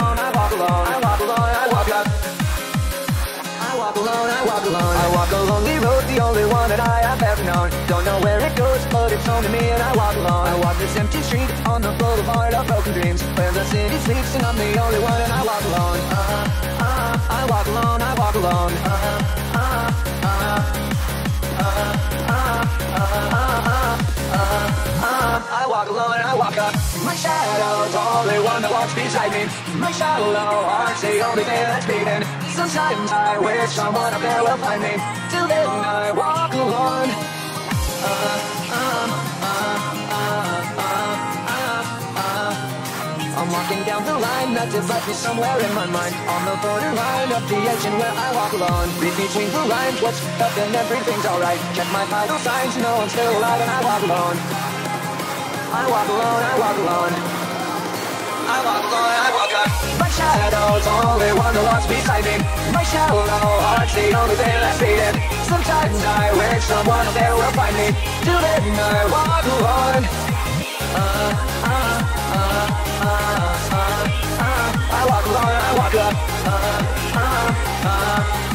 alone, I walk alone, I walk alone, I walk up. I walk alone, I walk alone, I walk a lonely road, the only one that I have ever known. Don't know where it goes, but it's home to me and I walk alone. I walk this empty street on the boulevard of broken dreams, where the city sleeps and I'm the only one and I walk alone. Uh-huh, uh-huh, I walk alone, I walk alone, uh-huh. Walk alone and I walk up. My shadow's only one that walks beside me. My shallow heart's the only thing that's beating. Sometimes I wish someone up there will find me. Till then I walk alone. I'm walking down the line that divides me somewhere in my mind On the borderline of the edge and where I walk alone Read between the lines, what's up and everything's alright Check my vital signs, no I'm still alive and I walk alone I walk alone, I walk alone I walk alone, I walk alone My shadow's only one that walks beside me My shallow heart's the only thing that's beating Sometimes I wish someone up there will find me Till then I walk alone uh, uh, uh, uh, uh, uh, I walk alone, I walk uh, uh, uh, uh,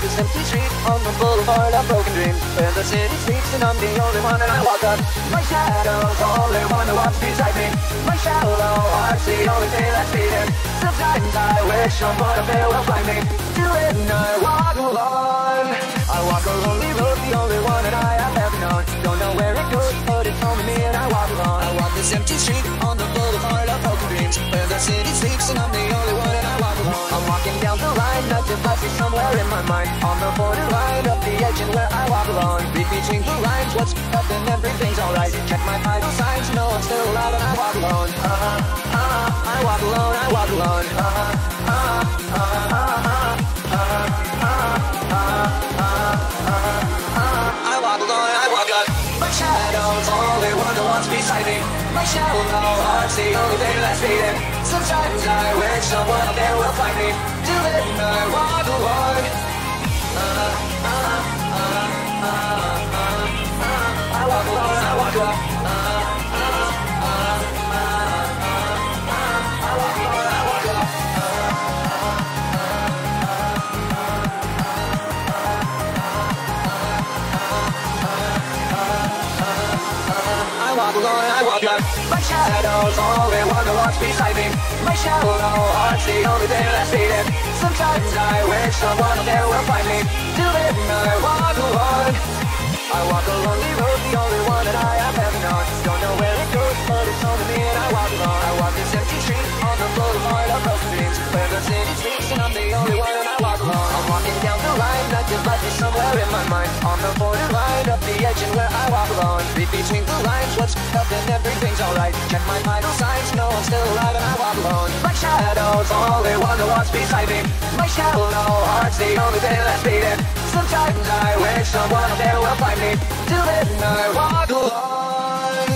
this empty street on the boulevard of broken dreams. Where the city sleeps and I'm the only one and I walk up. My shadow's the only one that walks beside me. My shallow heart's the only thing that's beating. Sometimes I wish someone up there will find me. Till then I walk alone. I walk a lonely road, the only one that I have ever known. Don't know where it goes, but it's to me and I walk alone. I walk this empty street on the boulevard of broken dreams. Where the city sleeps and I'm the only my mind On the borderline of the edge and where I walk alone Read between the lines, what's up and everything's alright Check my vital signs, know I'm still alive and I walk alone Uh-huh, uh-huh, I walk alone, I walk alone Uh-huh, uh-huh, uh-huh, uh-huh, uh-huh, uh-huh, uh-huh, I walk alone, I walk alone My shadow's only one that walks beside me My shallow heart's the only thing that's beating Sometimes I wish someone up there will find me Till then I walk alone alone, I alone My shadow's only one that walks beside me My shallow heart's the only thing that's beating Sometimes I wish someone up there will find me Till then I walk alone I walk a lonely road, the only one that I have ever known Don't know where it goes, but it's to me and I? walk alone I walk this empty street on the boulevard of broken dreams Where the city sleeps and I'm the only one and I walk alone I'm walking down the line that divides me somewhere in my mind what's up and everything's alright. Check my vital signs, No, I'm still alive and I walk alone My shadow's the only one that walks beside me. My shallow heart's the only thing that's beating. Sometimes I wish someone there will find me. Till then I walk alone